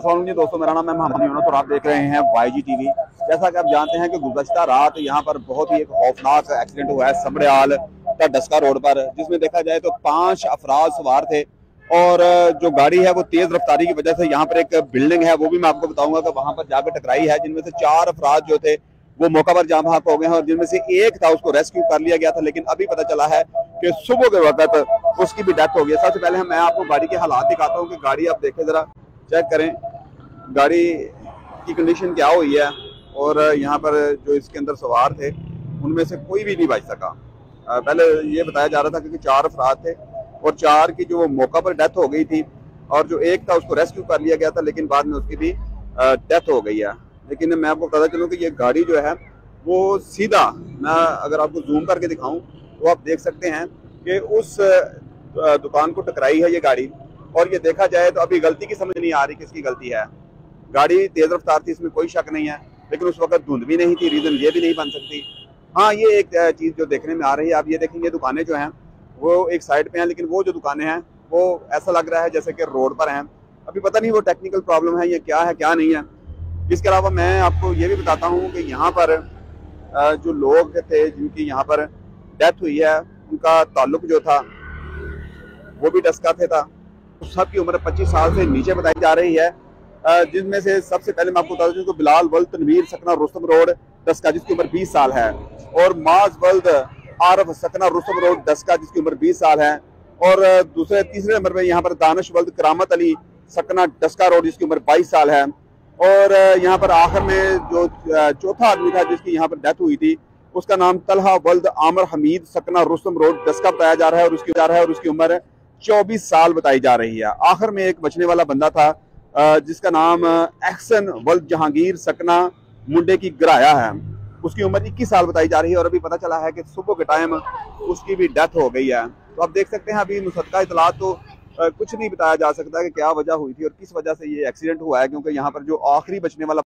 असल जी दोस्तों, मेरा नाम है मोहम्मद यूनुस और आप देख रहे हैं वाई जी टीवी जैसा कि आप जानते हैं कि गुजशत रात यहाँ पर बहुत ही एक खौफनाक एक्सीडेंट हुआ है समड़ियाल डस्का रोड पर, जिसमें देखा जाए तो पाँच अफराज सवार थे और जो गाड़ी है वो तेज रफ्तारी की वजह से यहाँ पर एक बिल्डिंग है, वो भी मैं आपको बताऊँगा कि वहाँ पर जाकर टकराई है, जिनमें से चार अफराज जो थे वो मौका पर जाम भाग हो गए हैं और जिनमें से एक था उसको रेस्क्यू कर लिया गया था, लेकिन अभी पता चला है कि सुबह के वक्त उसकी भी डेथ हो गई सबसे पहले मैं आपको गाड़ी के हालात दिखाता हूँ कि गाड़ी आप देखें जरा चेक करें। गाड़ी की कंडीशन क्या हुई है? और यहाँ पर जो इसके अंदर सवार थे, उनमें से कोई भी नहीं बच सका। पहले ये बताया जा रहा था क्योंकि चार अफराद थे और चार की जो मौका पर डेथ हो गई थी और जो एक था उसको रेस्क्यू कर लिया गया था, लेकिन बाद में उसकी भी डेथ हो गई है। लेकिन मैं आपको बताता चलूँ कि ये गाड़ी जो है, वो सीधा मैं अगर आपको जूम करके दिखाऊँ तो आप देख सकते हैं कि उस दुकान को टकराई है ये गाड़ी। और ये देखा जाए तो अभी गलती की समझ नहीं आ रही किसकी गलती है। गाड़ी तेज रफ्तार थी, इसमें कोई शक नहीं है, लेकिन उस वक्त धुंध भी नहीं थी रीजन ये भी नहीं बन सकती। हाँ ये एक चीज़ जो देखने में आ रही है, आप ये देखेंगे दुकानें जो हैं, वो एक साइड पे हैं, लेकिन वो जो दुकानें हैं, वो ऐसा लग रहा है जैसे कि रोड पर हैं। अभी पता नहीं वो टेक्निकल प्रॉब्लम है ये क्या है, क्या नहीं है। इसके अलावा मैं आपको ये भी बताता हूँ कि यहाँ पर जो लोग थे, जिनकी यहाँ पर डेथ हुई है, उनका ताल्लुक जो था, वो भी डस्का थे था। सबकी उम्र 25 साल से नीचे बताई जा रही है। जिनमें से सबसे पहले मैं आपको बता दूँ बिलाल वल्द तनवीर सकना रुस्तम रोड डस्का जिसकी उम्र 20 साल है, और माज वल्द आरफ सकना रुस्तम रोड डस्का जिसकी उम्र 20 साल है, और दूसरे, तीसरे नंबर पर यहाँ पर दानश वल्द करामत अली सकना डस्का रोड, जिसकी उम्र 22 साल है, और यहाँ पर आखिर में जो चौथा आदमी था जिसकी यहाँ पर डेथ हुई थी, उसका नाम तलहा वल्द आमर हमीद सकना रुस्तम रोड डस्का बताया जा रहा है, और उसकी जा रहा है, और उसकी उम्र चौबीस साल बताई जा रही है। आखिर में एक बचने वाला बंदा था जिसका नाम एक्सन वल्द जहांगीर सकना मुंडे की ग्राया है। उसकी उम्र 21 साल बताई जा रही है और अभी पता चला है कि सुबह के टाइम उसकी भी डेथ हो गई है। तो आप देख सकते हैं, अभी मुसदा इतला तो कुछ नहीं बताया जा सकता कि क्या वजह हुई थी और किस वजह से ये एक्सीडेंट हुआ है, क्योंकि यहाँ पर जो आखिरी बचने वाला